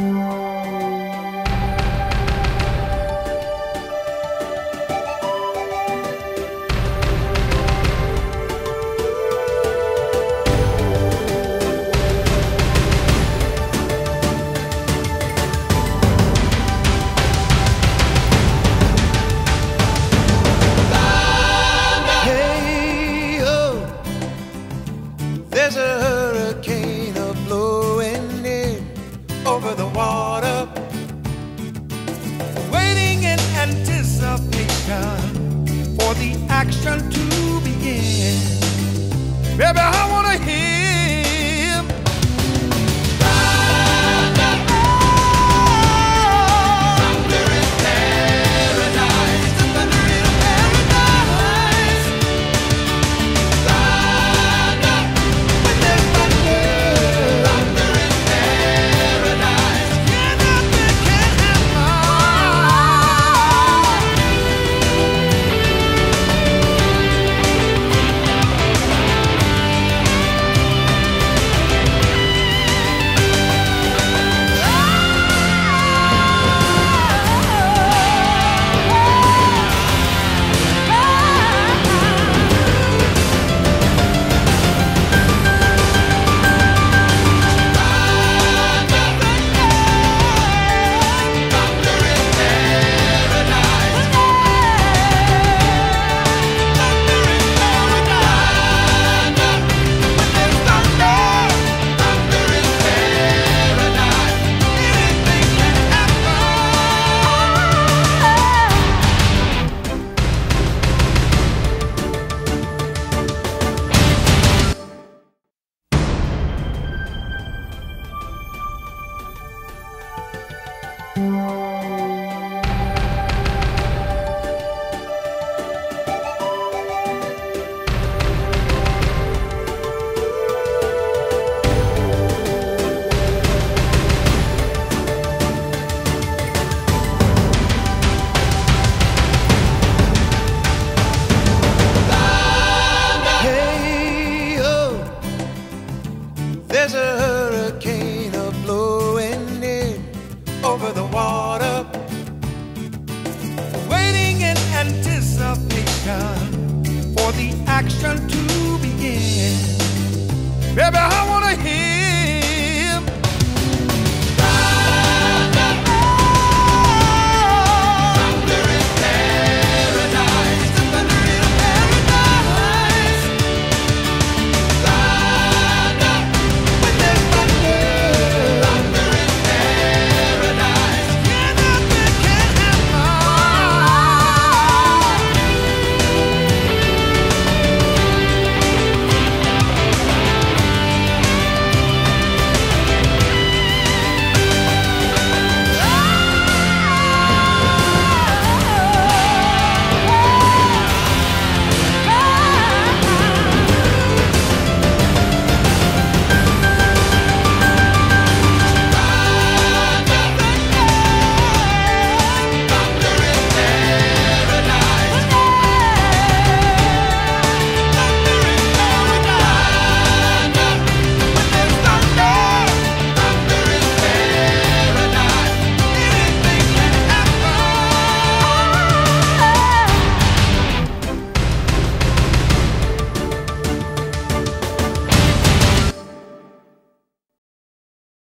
Oh, there's a water, waiting in anticipation for the action to begin. Baby, I wanna hear. Música